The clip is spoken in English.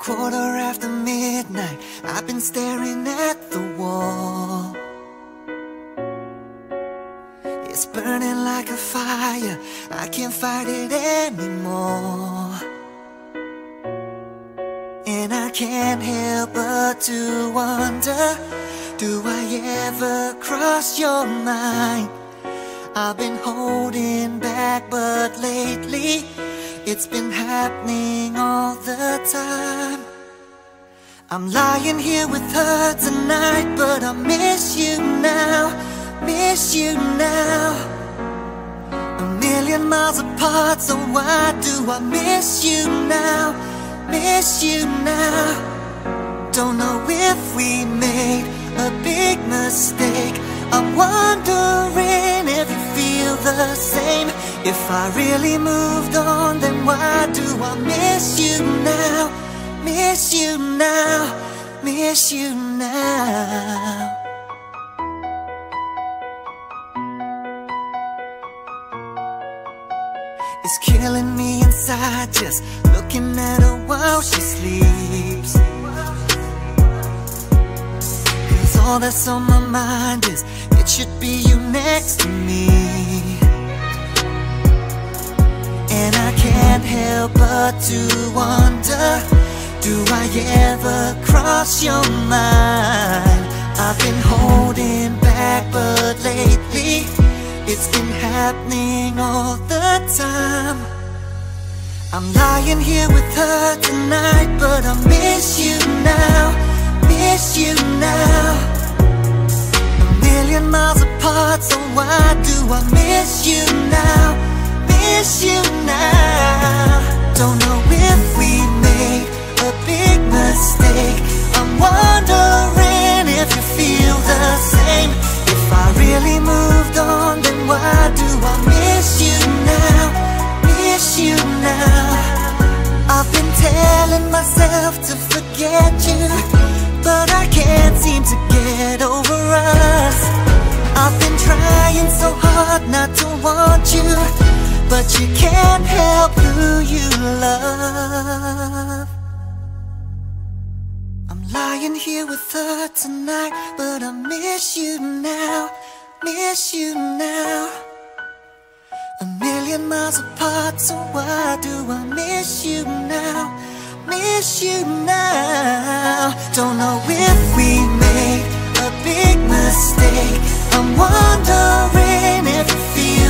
Quarter after midnight, I've been staring at the wall. It's burning like a fire, I can't fight it anymore. And I can't help but to wonder Do I ever cross your mind? I've been holding back, but lately it's been happening all the time. I'm lying here with her tonight, but I miss you now, miss you now. A million miles apart, so why do I miss you now, miss you now? Don't know if we made a big mistake. I'm wondering If I really moved on, then why do I miss you now? Miss you now, miss you now. It's killing me inside just looking at her while she sleeps. Cause all that's on my mind is it should be you next to me. But to wonder Do I ever cross your mind? I've been holding back, but lately it's been happening all the time. I'm lying here with her tonight, but I miss you now, miss you now. Million miles apart, so why do I miss you now, miss you now? But you can't help who you love. I'm lying here with her tonight, but I miss you now, miss you now. A million miles apart, so why do I miss you now, miss you now? Don't know if we made a big mistake. I'm wondering if you feel